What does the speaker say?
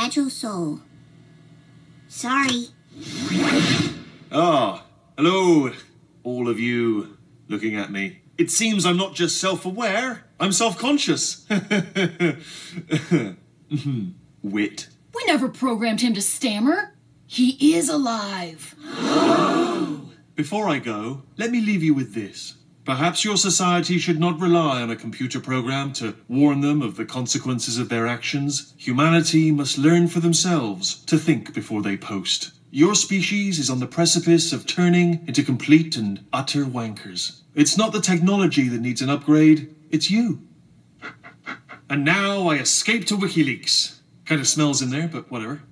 fragile soul. Sorry. Ah, hello, all of you looking at me. It seems I'm not just self aware, I'm self conscious. Wit. We never programmed him to stammer. He is alive. Before I go, let me leave you with this. Perhaps your society should not rely on a computer program to warn them of the consequences of their actions. Humanity must learn for themselves to think before they post. Your species is on the precipice of turning into complete and utter wankers. It's not the technology that needs an upgrade, it's you. And now I escape to WikiLeaks. Kind of smells in there, but whatever.